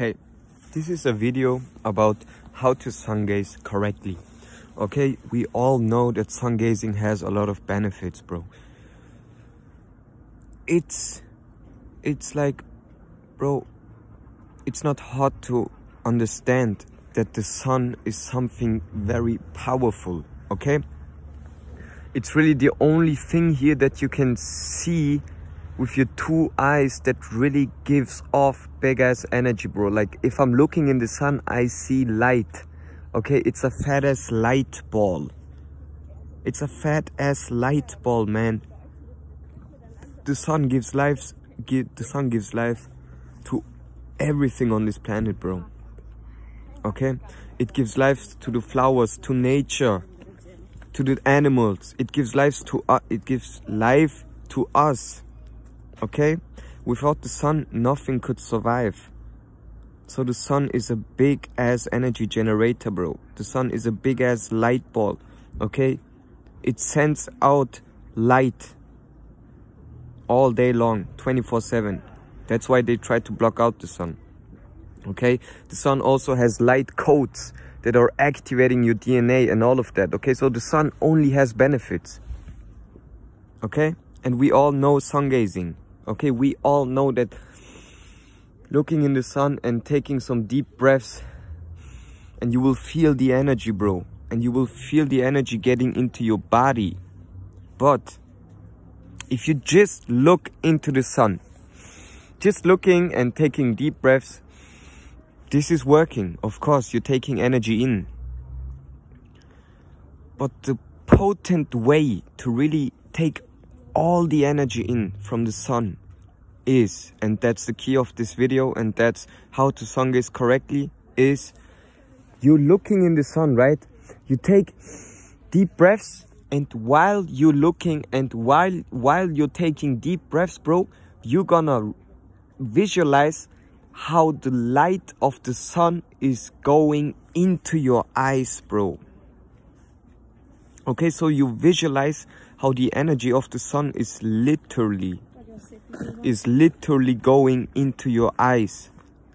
Hey, this is a video about how to sun gaze correctly. Okay, we all know that sun gazing has a lot of benefits, bro. It's it's like bro, it's not hard to understand that the sun is something very powerful, okay? It's really the only thing here that you can see with your two eyes that really gives off big ass energy bro. Like if i'm looking in the sun i see light okay? It's a fat ass light ball. It's a fat ass light ball man. The sun gives life give, the sun gives life to everything on this planet bro. Okay? It gives life to the flowers to nature to the animals. It gives life to uh, it gives life to us okay? Without the sun nothing could survive. So the sun is a big ass energy generator bro. The sun is a big ass light ball. Okay? It sends out light all day long 24 7 that's why they try to block out the sun. Okay? The sun also has light coats that are activating your dna and all of that. Okay? So the sun only has benefits. Okay? And we all know sun gazing okay we all know that looking in the sun and taking some deep breaths and you will feel the energy bro. And you will feel the energy getting into your body. But if you just look into the sun just looking and taking deep breaths this is working. Of course you're taking energy in. But the potent way to really take all the energy in from the sun is and that's the key of this video and that's how to sun gaze correctly is you're looking in the sun right? You take deep breaths and while you're looking and while while you're taking deep breaths bro you're gonna visualize how the light of the sun is going into your eyes bro. Okay so you visualize how the energy of the sun is literally is literally going into your eyes.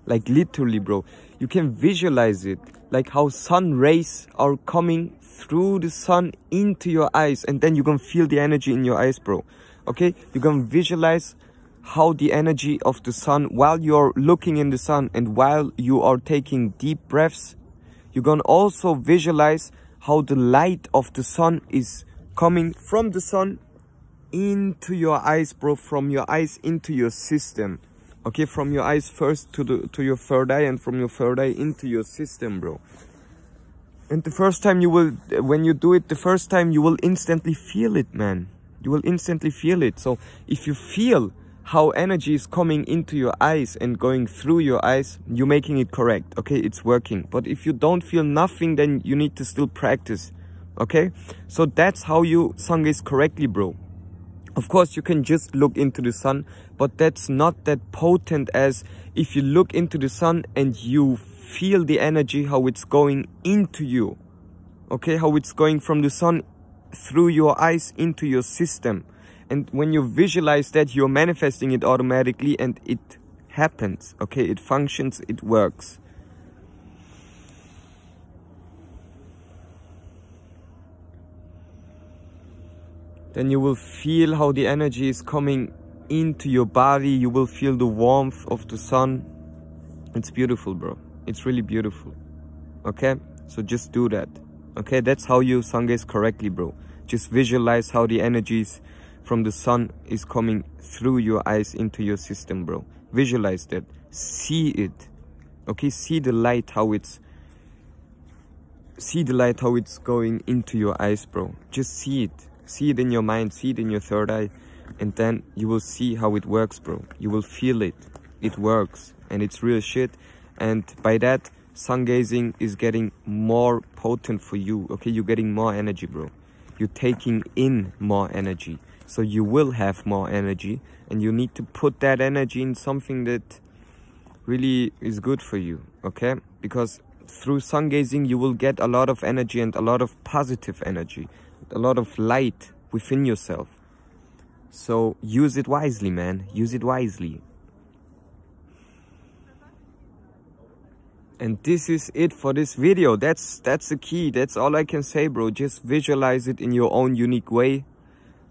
Like literally bro. You can visualize it. Like how sun rays are coming through the sun into your eyes and then you can feel the energy in your eyes bro. Okay? You can visualize how the energy of the sun while you're looking in the sun and while you are taking deep breaths you can also visualize how the light of the sun is coming from the sun into your eyes bro from your eyes into your system. Okay from your eyes first to the to your third eye and from your third eye into your system bro. And the first time you will when you do it the first time you will instantly feel it man. You will instantly feel it. So if you feel how energy is coming into your eyes and going through your eyes you're making it correct. Okay it's working. But if you don't feel nothing then you need to still practice okay? So that's how you sun gaze correctly bro. Of course you can just look into the sun but that's not that potent as if you look into the sun and you feel the energy how it's going into you okay? How it's going from the sun through your eyes into your system. And when you visualize that you're manifesting it automatically and it happens okay? It functions it works then you will feel how the energy is coming into your body. You will feel the warmth of the sun. It's beautiful bro. It's really beautiful. Okay? So just do that. Okay? That's how you gaze correctly bro. Just visualize how the energies from the sun is coming through your eyes into your system bro. Visualize that. See it. Okay? See the light how it's see the light how it's going into your eyes bro. Just see it see it in your mind see it in your third eye and then you will see how it works bro. You will feel it. It works and it's real shit. And by that sun gazing is getting more potent for you okay? You're getting more energy bro. You're taking in more energy. So you will have more energy and you need to put that energy in something that really is good for you okay? Because through sun gazing you will get a lot of energy and a lot of positive energy a lot of light within yourself. So use it wisely, man. Use it wisely. And this is it for this video. That's that's the key. That's all I can say, bro. Just visualize it in your own unique way.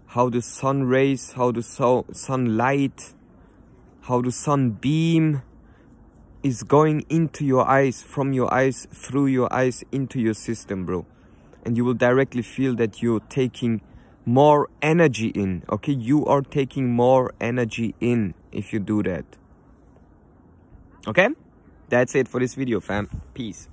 How the sun rays, how the so sunlight, how the sun beam is going into your eyes, from your eyes, through your eyes, into your system, bro. And you will directly feel that you're taking more energy in, okay? You are taking more energy in if you do that. Okay? That's it for this video, fam. Peace.